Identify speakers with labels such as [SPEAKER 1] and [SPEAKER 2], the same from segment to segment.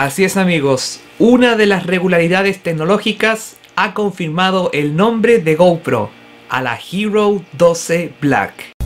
[SPEAKER 1] Así es amigos, una de las regularidades tecnológicas ha confirmado el nombre de GoPro a la Hero 12 Black.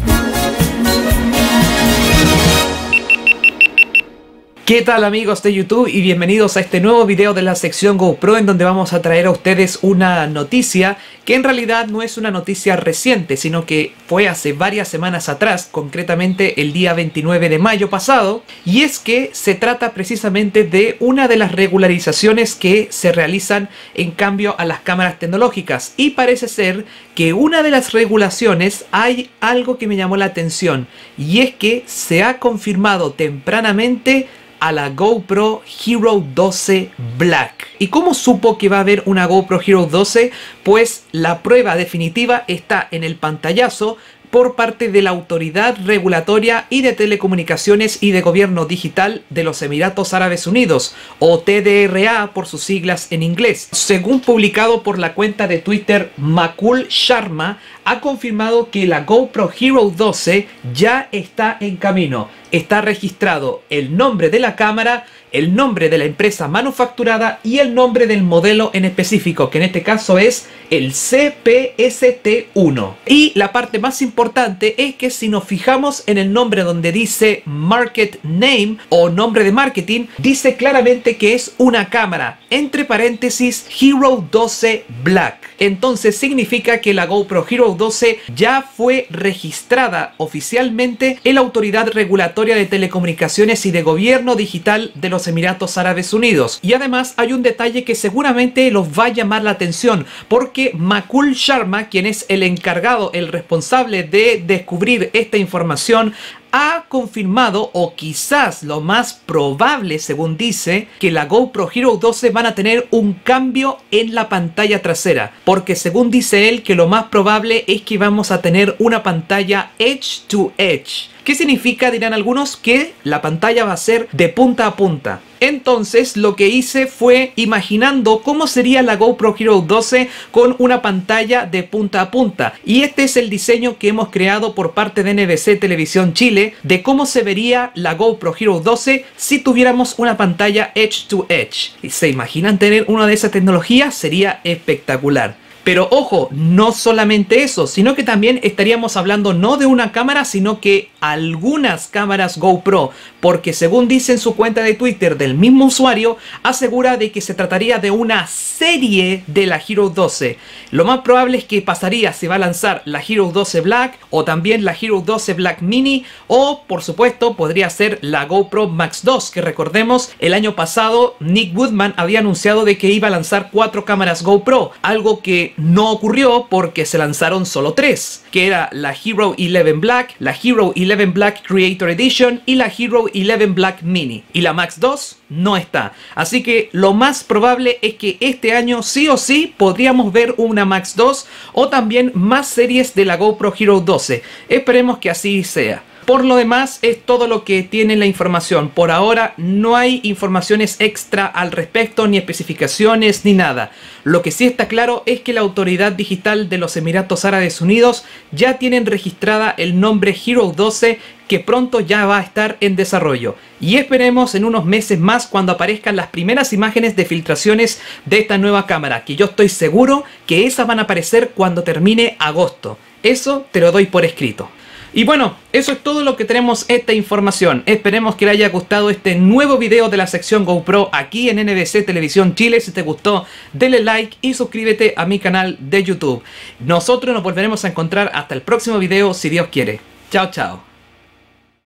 [SPEAKER 1] ¿Qué tal amigos de YouTube y bienvenidos a este nuevo video de la sección GoPro en donde vamos a traer a ustedes una noticia que en realidad no es una noticia reciente sino que fue hace varias semanas atrás, concretamente el día 29 de mayo pasado. Y es que se trata precisamente de una de las regularizaciones que se realizan en cambio a las cámaras tecnológicas. Y parece ser que una de las regulaciones hay algo que me llamó la atención y es que se ha confirmado tempranamente a la GoPro Hero 12 Black. ¿Y cómo supo que va a haber una GoPro Hero 12? Pues la prueba definitiva está en el pantallazo por parte de la Autoridad Regulatoria y de Telecomunicaciones y de Gobierno Digital de los Emiratos Árabes Unidos, o TDRA por sus siglas en inglés. Según publicado por la cuenta de Twitter Makul Sharma, ha confirmado que la GoPro Hero 12 ya está en camino. Está registrado el nombre de la cámara, el nombre de la empresa manufacturada y el nombre del modelo en específico, que en este caso es el CPST1. Y la parte más importante es que si nos fijamos en el nombre donde dice Market Name o nombre de marketing, dice claramente que es una cámara, entre paréntesis Hero 12 Black. Entonces significa que la GoPro Hero 12 ya fue registrada oficialmente en la Autoridad Regulatoria de Telecomunicaciones y de Gobierno Digital de los Emiratos Árabes Unidos. Y además hay un detalle que seguramente los va a llamar la atención, porque Makul Sharma, quien es el encargado, el responsable de descubrir esta información, ha confirmado, o quizás lo más probable según dice, que la GoPro Hero 12 van a tener un cambio en la pantalla trasera. Porque según dice él que lo más probable es que vamos a tener una pantalla Edge to Edge. ¿Qué significa? Dirán algunos que la pantalla va a ser de punta a punta. Entonces lo que hice fue imaginando cómo sería la GoPro Hero 12 con una pantalla de punta a punta. Y este es el diseño que hemos creado por parte de NBC Televisión Chile de cómo se vería la GoPro Hero 12 si tuviéramos una pantalla Edge to Edge. ¿Se imaginan tener una de esas tecnologías? Sería espectacular. Pero ojo, no solamente eso, sino que también estaríamos hablando no de una cámara, sino que algunas cámaras GoPro, porque según dice en su cuenta de Twitter del mismo usuario, asegura de que se trataría de una serie de la Hero 12. Lo más probable es que pasaría si va a lanzar la Hero 12 Black o también la Hero 12 Black Mini o por supuesto podría ser la GoPro Max 2, que recordemos el año pasado Nick Woodman había anunciado de que iba a lanzar cuatro cámaras GoPro, algo que no ocurrió porque se lanzaron solo tres, que era la Hero 11 Black, la Hero 11 Black Creator Edition y la Hero 11 Black Mini. Y la Max 2 no está. Así que lo más probable es que este año sí o sí podríamos ver una Max 2 o también más series de la GoPro Hero 12. Esperemos que así sea. Por lo demás es todo lo que tiene la información. Por ahora no hay informaciones extra al respecto, ni especificaciones, ni nada. Lo que sí está claro es que la autoridad digital de los Emiratos Árabes Unidos ya tienen registrada el nombre Hero 12 que pronto ya va a estar en desarrollo. Y esperemos en unos meses más cuando aparezcan las primeras imágenes de filtraciones de esta nueva cámara, que yo estoy seguro que esas van a aparecer cuando termine agosto. Eso te lo doy por escrito. Y bueno, eso es todo lo que tenemos esta información. Esperemos que le haya gustado este nuevo video de la sección GoPro aquí en NBC Televisión Chile. Si te gustó, denle like y suscríbete a mi canal de YouTube. Nosotros nos volveremos a encontrar hasta el próximo video si Dios quiere. Chao, chao.